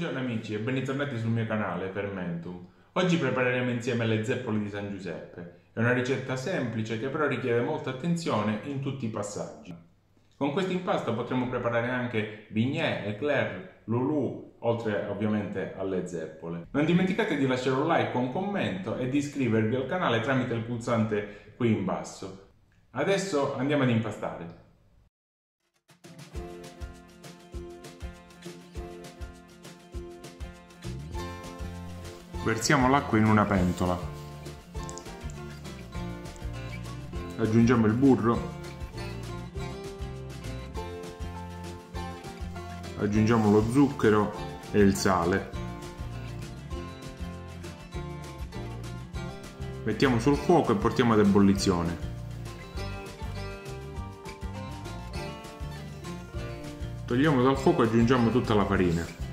Buongiorno amici e bentornati sul mio canale Fermentum. Oggi prepareremo insieme le zeppole di San Giuseppe. È una ricetta semplice che però richiede molta attenzione in tutti i passaggi. Con questo impasto potremo preparare anche bignè, eclair, lulu, oltre ovviamente alle zeppole. Non dimenticate di lasciare un like un commento e di iscrivervi al canale tramite il pulsante qui in basso. Adesso andiamo ad impastare. Versiamo l'acqua in una pentola. Aggiungiamo il burro. Aggiungiamo lo zucchero e il sale. Mettiamo sul fuoco e portiamo ad ebollizione. Togliamo dal fuoco e aggiungiamo tutta la farina.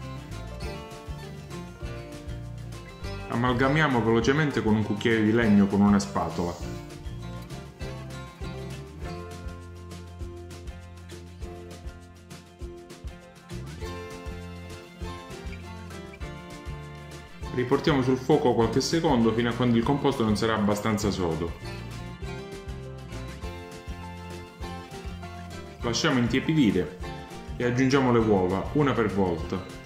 Amalgamiamo velocemente con un cucchiaio di legno con una spatola. Riportiamo sul fuoco qualche secondo fino a quando il composto non sarà abbastanza sodo. Lasciamo intiepidire e aggiungiamo le uova, una per volta.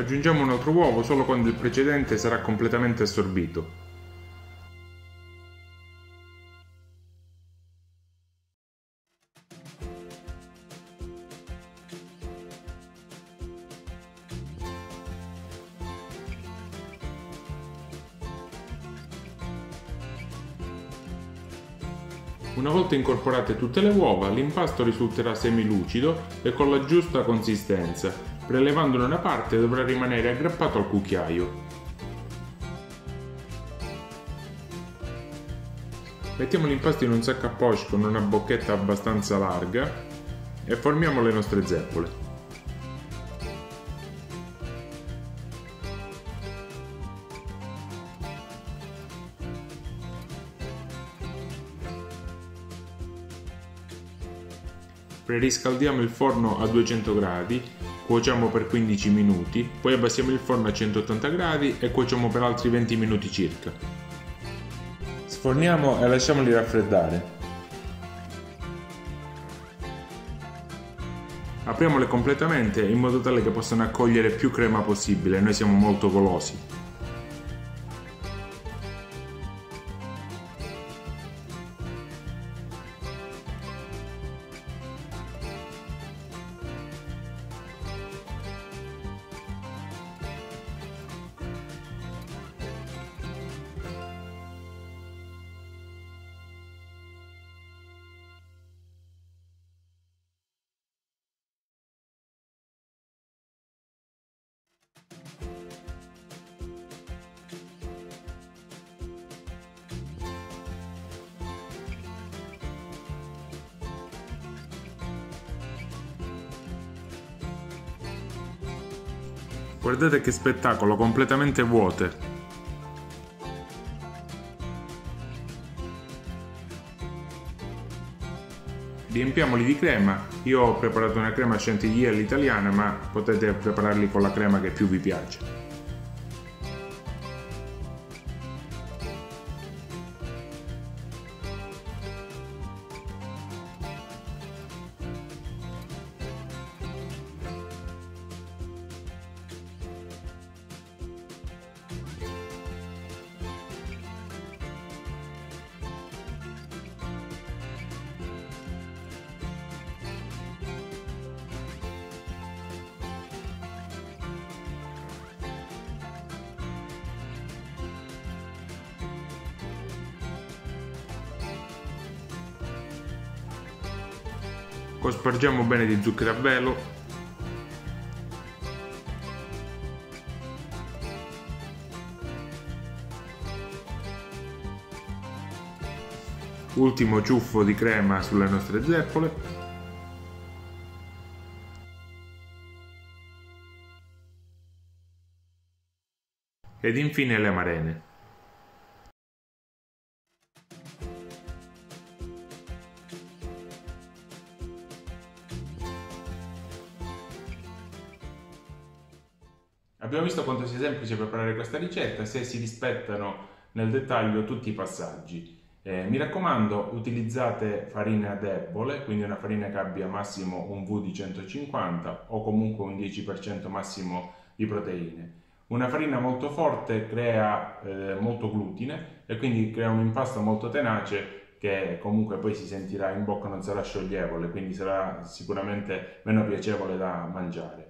Aggiungiamo un altro uovo solo quando il precedente sarà completamente assorbito. Una volta incorporate tutte le uova, l'impasto risulterà semilucido e con la giusta consistenza. Prelevandone una parte dovrà rimanere aggrappato al cucchiaio. Mettiamo l'impasto in un sacco a poche con una bocchetta abbastanza larga e formiamo le nostre zeppole. Preriscaldiamo il forno a 200 gradi, cuociamo per 15 minuti, poi abbassiamo il forno a 180 gradi e cuociamo per altri 20 minuti circa. Sforniamo e lasciamoli raffreddare. Apriamole completamente in modo tale che possano accogliere più crema possibile, noi siamo molto golosi. Guardate che spettacolo, completamente vuote. Riempiamoli di crema, io ho preparato una crema chantilly all'italiana ma potete prepararli con la crema che più vi piace. cospargiamo bene di zucchero a velo. Ultimo ciuffo di crema sulle nostre zeppole. Ed infine le marene Abbiamo visto quanto sia semplice preparare questa ricetta se si rispettano nel dettaglio tutti i passaggi. Eh, mi raccomando, utilizzate farina debole, quindi una farina che abbia massimo un V di 150 o comunque un 10% massimo di proteine. Una farina molto forte crea eh, molto glutine e quindi crea un impasto molto tenace che comunque poi si sentirà in bocca, non sarà scioglievole, quindi sarà sicuramente meno piacevole da mangiare.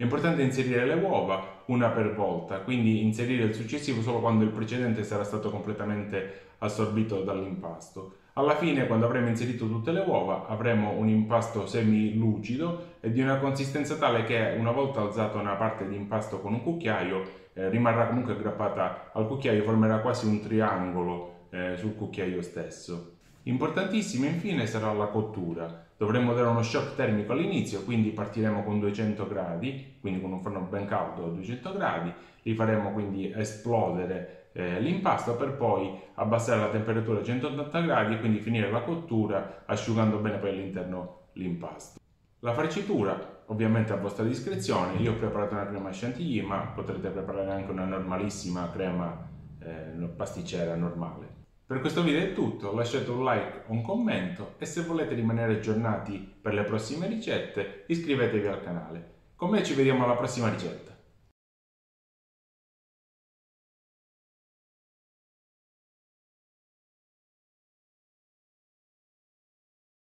È importante inserire le uova una per volta, quindi inserire il successivo solo quando il precedente sarà stato completamente assorbito dall'impasto. Alla fine, quando avremo inserito tutte le uova, avremo un impasto semi-lucido e di una consistenza tale che una volta alzato una parte di impasto con un cucchiaio, eh, rimarrà comunque aggrappata al cucchiaio, formerà quasi un triangolo eh, sul cucchiaio stesso. Importantissima infine sarà la cottura. Dovremmo dare uno shock termico all'inizio, quindi partiremo con 200 gradi, quindi con un forno ben caldo a 200 gradi, li faremo quindi esplodere eh, l'impasto per poi abbassare la temperatura a 180 gradi e quindi finire la cottura asciugando bene poi all'interno l'impasto. La farcitura ovviamente a vostra discrezione, io ho preparato una crema chantilly ma potrete preparare anche una normalissima crema eh, pasticcera normale. Per questo video è tutto, lasciate un like o un commento e se volete rimanere aggiornati per le prossime ricette iscrivetevi al canale. Con me ci vediamo alla prossima ricetta.